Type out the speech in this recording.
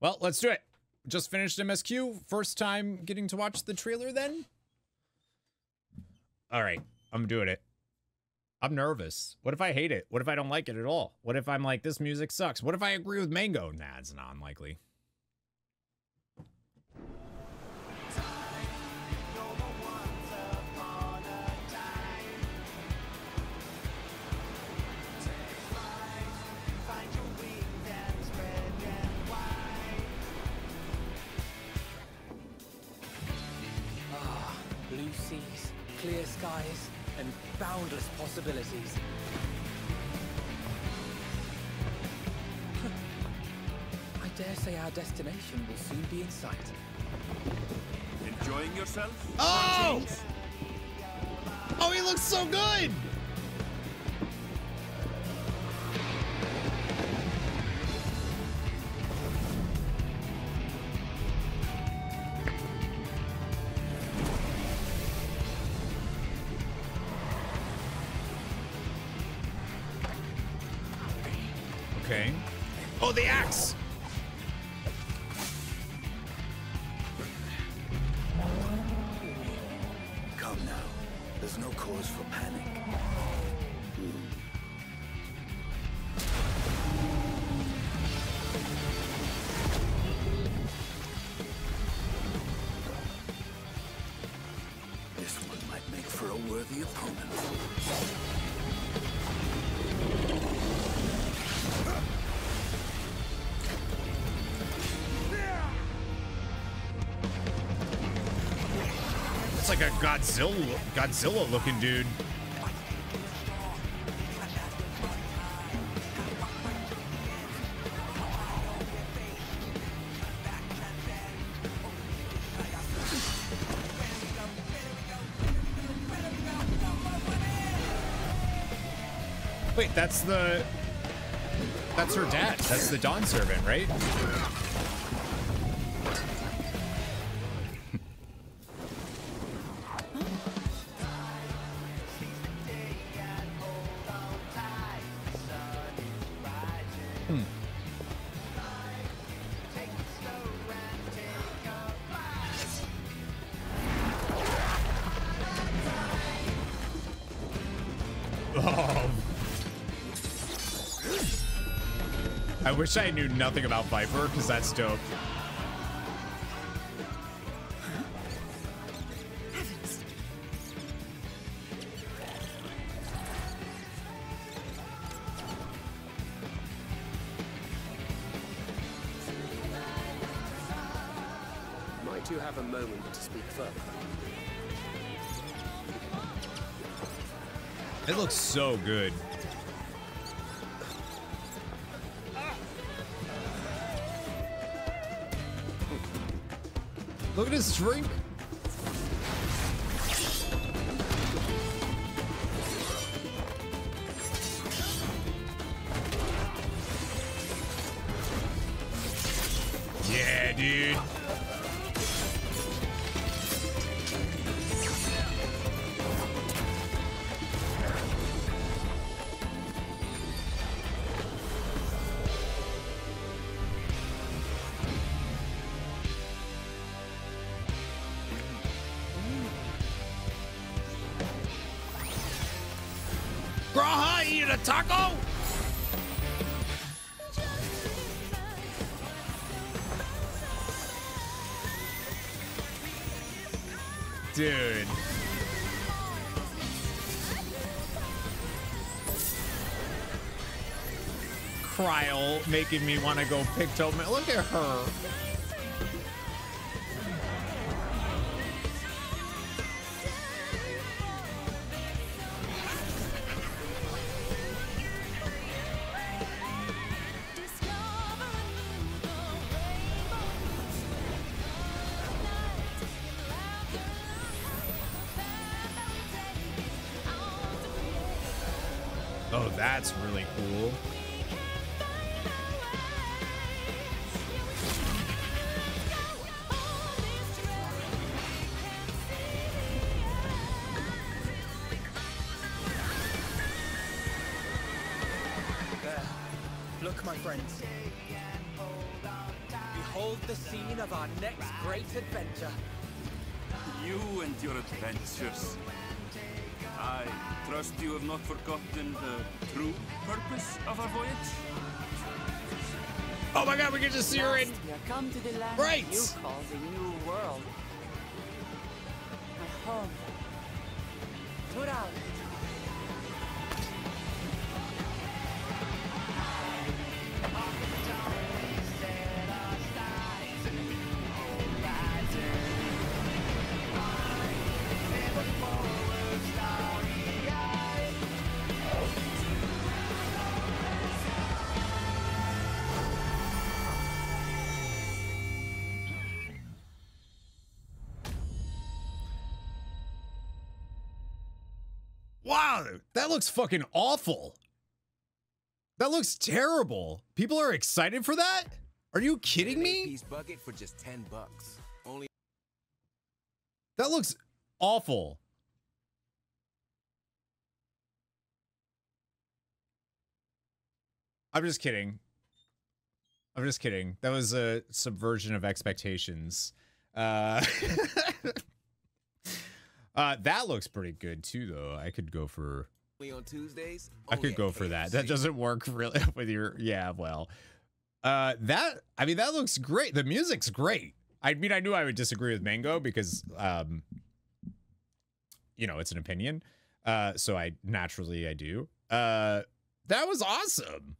Well, let's do it. Just finished MSQ. First time getting to watch the trailer then? All right, I'm doing it. I'm nervous. What if I hate it? What if I don't like it at all? What if I'm like, this music sucks? What if I agree with Mango? Nah, it's not unlikely. Clear skies, and boundless possibilities. I dare say our destination will soon be in sight. Enjoying yourself? Oh! Oh, he looks so good! The axe! Come now. There's no cause for panic. Like a Godzilla, Godzilla looking dude. Wait, that's the that's her dad. That's the Dawn servant, right? Wish I knew nothing about Viper, because that's dope. Might you have a moment to speak further? It looks so good. Look at his drink. Yeah, dude. A taco? Dude. Krile making me want to go pick Tobin. Look at her. Oh, that's really cool. There. Look, my friends. behold the scene of our next great adventure. You and your adventures. I trust you have not forgotten the true purpose of our voyage? Oh my god, we can just see her in. Come to the land Right. you call the New World. My home. Tural, Wow, that looks fucking awful. That looks terrible. People are excited for that? Are you kidding me? Bucket for just 10 bucks. Only That looks awful. I'm just kidding. I'm just kidding. That was a subversion of expectations. Uh, uh that looks pretty good too though. I could go for on Tuesdays. I could go for that. That doesn't work really with your yeah, well. Uh that I mean that looks great. The music's great. I mean I knew I would disagree with Mango because um you know, it's an opinion. Uh so I naturally I do. Uh that was awesome.